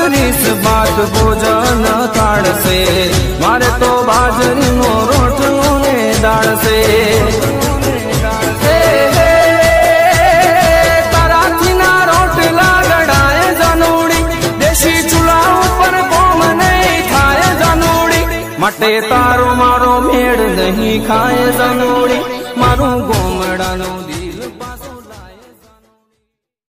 કરીશ બાત ભોજન કાઢશે. મારે તો બાજરીનો રોટલો ને દાળશે માટે તારો મારો મેળ નહીં ખાય જનોડી. મારું ગોમડાનું